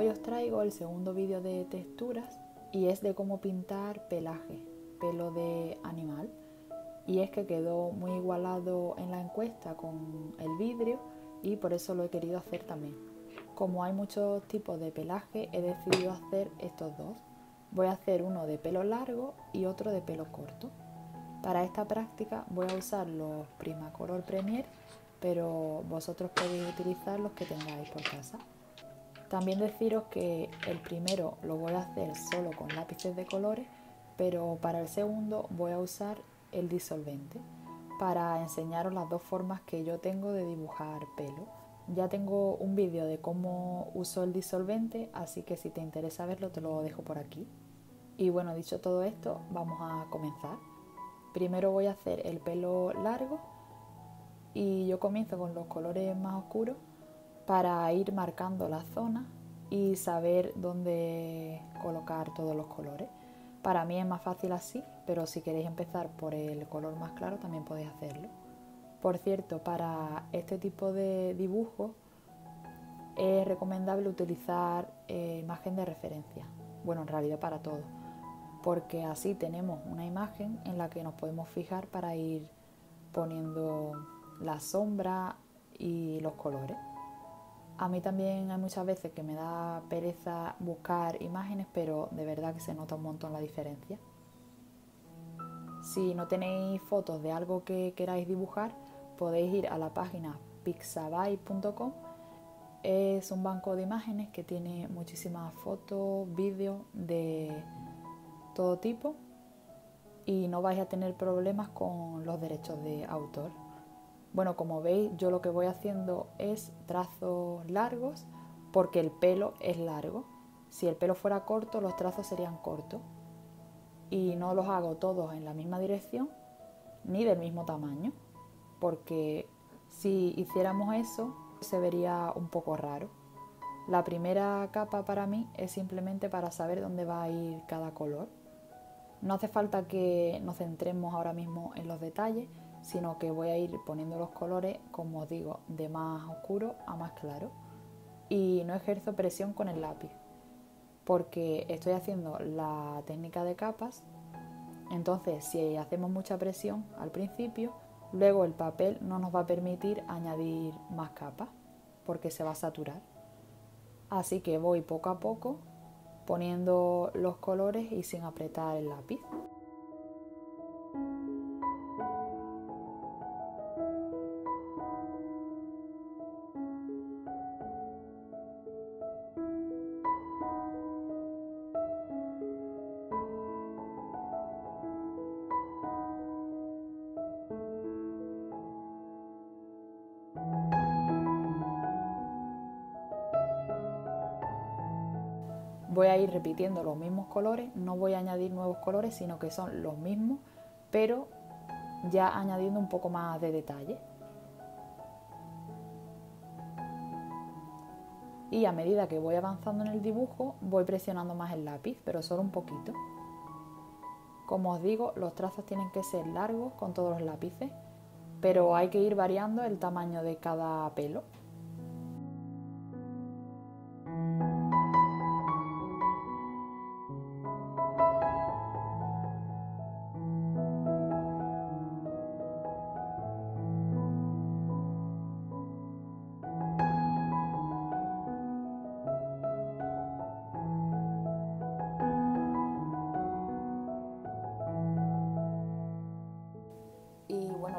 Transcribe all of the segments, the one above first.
Hoy os traigo el segundo vídeo de texturas y es de cómo pintar pelaje, pelo de animal. Y es que quedó muy igualado en la encuesta con el vidrio y por eso lo he querido hacer también. Como hay muchos tipos de pelaje, he decidido hacer estos dos. Voy a hacer uno de pelo largo y otro de pelo corto. Para esta práctica voy a usar los Primacolor Premier, pero vosotros podéis utilizar los que tengáis por casa. También deciros que el primero lo voy a hacer solo con lápices de colores, pero para el segundo voy a usar el disolvente para enseñaros las dos formas que yo tengo de dibujar pelo. Ya tengo un vídeo de cómo uso el disolvente, así que si te interesa verlo te lo dejo por aquí. Y bueno, dicho todo esto, vamos a comenzar. Primero voy a hacer el pelo largo y yo comienzo con los colores más oscuros para ir marcando la zona y saber dónde colocar todos los colores. Para mí es más fácil así, pero si queréis empezar por el color más claro también podéis hacerlo. Por cierto, para este tipo de dibujo es recomendable utilizar eh, imagen de referencia. Bueno, en realidad para todo porque así tenemos una imagen en la que nos podemos fijar para ir poniendo la sombra y los colores. A mí también hay muchas veces que me da pereza buscar imágenes, pero de verdad que se nota un montón la diferencia. Si no tenéis fotos de algo que queráis dibujar, podéis ir a la página pixabay.com. Es un banco de imágenes que tiene muchísimas fotos, vídeos de todo tipo y no vais a tener problemas con los derechos de autor. Bueno, como veis, yo lo que voy haciendo es trazos largos porque el pelo es largo. Si el pelo fuera corto, los trazos serían cortos. Y no los hago todos en la misma dirección ni del mismo tamaño, porque si hiciéramos eso se vería un poco raro. La primera capa para mí es simplemente para saber dónde va a ir cada color no hace falta que nos centremos ahora mismo en los detalles, sino que voy a ir poniendo los colores, como os digo, de más oscuro a más claro. Y no ejerzo presión con el lápiz, porque estoy haciendo la técnica de capas. Entonces, si hacemos mucha presión al principio, luego el papel no nos va a permitir añadir más capas, porque se va a saturar. Así que voy poco a poco poniendo los colores y sin apretar el lápiz. Voy a ir repitiendo los mismos colores, no voy a añadir nuevos colores, sino que son los mismos, pero ya añadiendo un poco más de detalle. Y a medida que voy avanzando en el dibujo, voy presionando más el lápiz, pero solo un poquito. Como os digo, los trazos tienen que ser largos con todos los lápices, pero hay que ir variando el tamaño de cada pelo.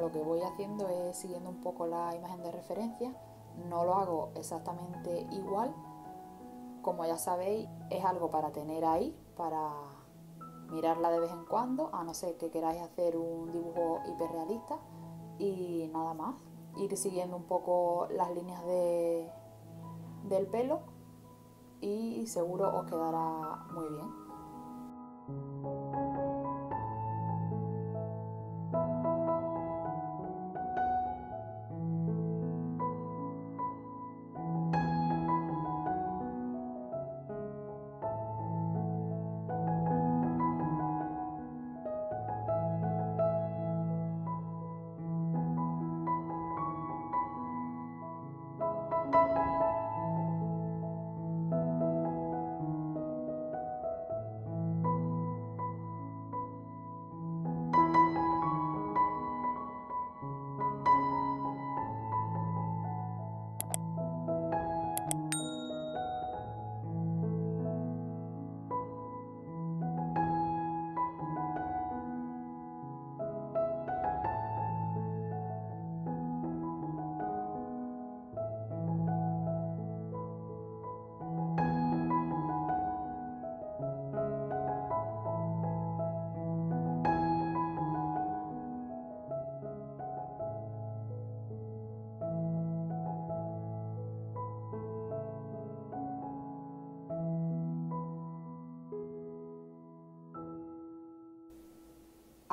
Lo que voy haciendo es siguiendo un poco la imagen de referencia. No lo hago exactamente igual. Como ya sabéis, es algo para tener ahí, para mirarla de vez en cuando, a no ser que queráis hacer un dibujo hiperrealista. Y nada más, ir siguiendo un poco las líneas de, del pelo y seguro os quedará muy bien.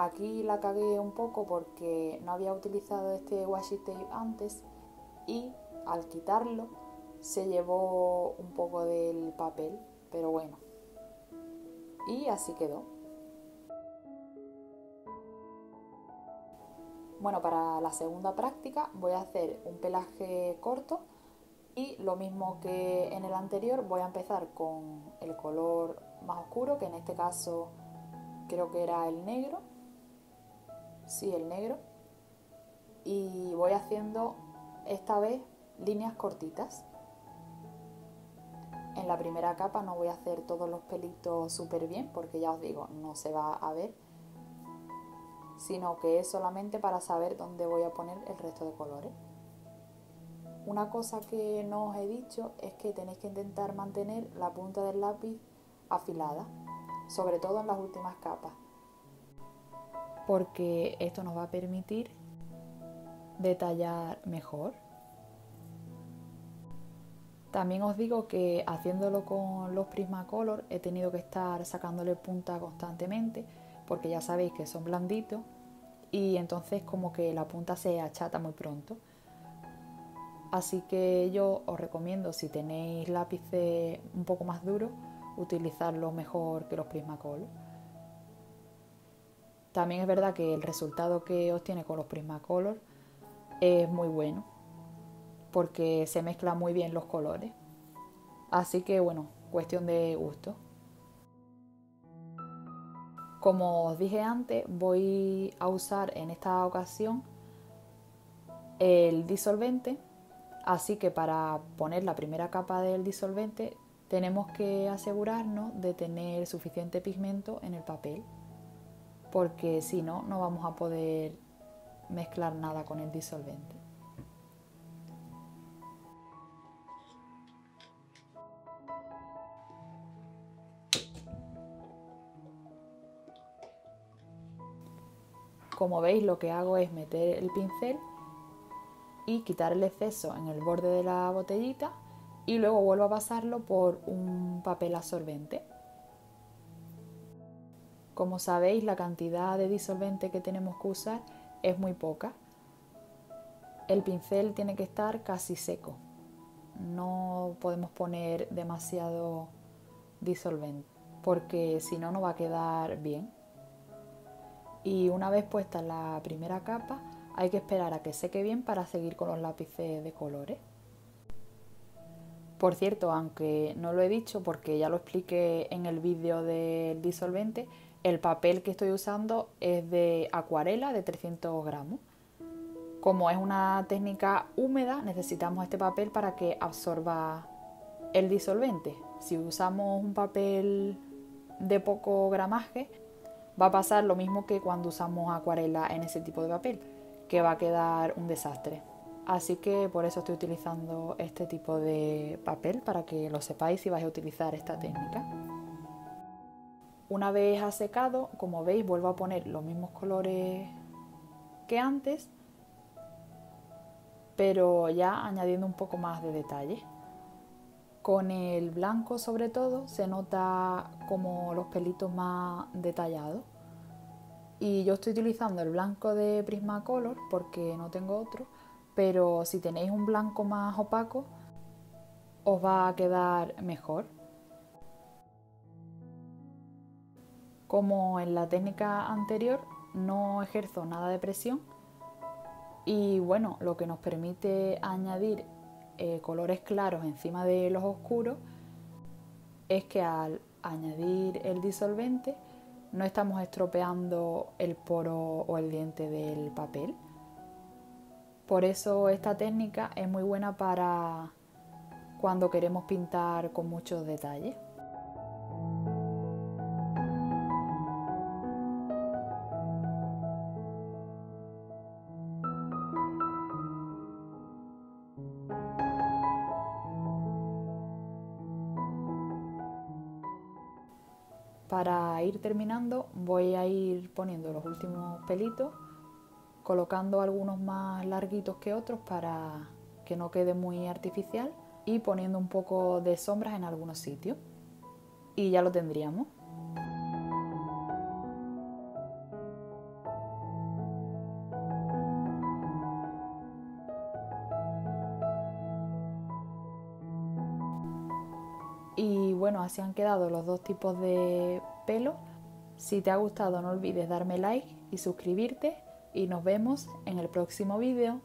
Aquí la cagué un poco porque no había utilizado este washi tape antes y al quitarlo se llevó un poco del papel, pero bueno. Y así quedó. Bueno, para la segunda práctica voy a hacer un pelaje corto y lo mismo que en el anterior voy a empezar con el color más oscuro, que en este caso creo que era el negro. Sí, el negro. Y voy haciendo esta vez líneas cortitas. En la primera capa no voy a hacer todos los pelitos súper bien porque ya os digo, no se va a ver, sino que es solamente para saber dónde voy a poner el resto de colores. Una cosa que no os he dicho es que tenéis que intentar mantener la punta del lápiz afilada, sobre todo en las últimas capas, porque esto nos va a permitir detallar mejor. También os digo que haciéndolo con los Prismacolor he tenido que estar sacándole punta constantemente porque ya sabéis que son blanditos y entonces como que la punta se achata muy pronto. Así que yo os recomiendo si tenéis lápices un poco más duros utilizarlo mejor que los Prismacolor. También es verdad que el resultado que obtiene con los Prismacolor es muy bueno porque se mezclan muy bien los colores. Así que bueno, cuestión de gusto. Como os dije antes, voy a usar en esta ocasión el disolvente, así que para poner la primera capa del disolvente tenemos que asegurarnos de tener suficiente pigmento en el papel, porque si no, no vamos a poder mezclar nada con el disolvente. Como veis lo que hago es meter el pincel y quitar el exceso en el borde de la botellita y luego vuelvo a pasarlo por un papel absorbente. Como sabéis la cantidad de disolvente que tenemos que usar es muy poca. El pincel tiene que estar casi seco. No podemos poner demasiado disolvente porque si no no va a quedar bien y una vez puesta la primera capa hay que esperar a que seque bien para seguir con los lápices de colores. Por cierto, aunque no lo he dicho porque ya lo expliqué en el vídeo del disolvente, el papel que estoy usando es de acuarela de 300 gramos. Como es una técnica húmeda, necesitamos este papel para que absorba el disolvente. Si usamos un papel de poco gramaje, va a pasar lo mismo que cuando usamos acuarela en ese tipo de papel, que va a quedar un desastre. Así que por eso estoy utilizando este tipo de papel para que lo sepáis si vais a utilizar esta técnica. Una vez ha secado, como veis, vuelvo a poner los mismos colores que antes, pero ya añadiendo un poco más de detalle. Con el blanco sobre todo se nota como los pelitos más detallados. Y yo estoy utilizando el blanco de Prismacolor porque no tengo otro, pero si tenéis un blanco más opaco os va a quedar mejor. Como en la técnica anterior no ejerzo nada de presión y bueno, lo que nos permite añadir eh, colores claros encima de los oscuros es que al añadir el disolvente no estamos estropeando el poro o el diente del papel. Por eso esta técnica es muy buena para cuando queremos pintar con muchos detalles. Para ir terminando voy a ir poniendo los últimos pelitos, colocando algunos más larguitos que otros para que no quede muy artificial y poniendo un poco de sombras en algunos sitios. Y ya lo tendríamos. Y bueno, así han quedado los dos tipos de pelo. Si te ha gustado no olvides darme like y suscribirte y nos vemos en el próximo vídeo.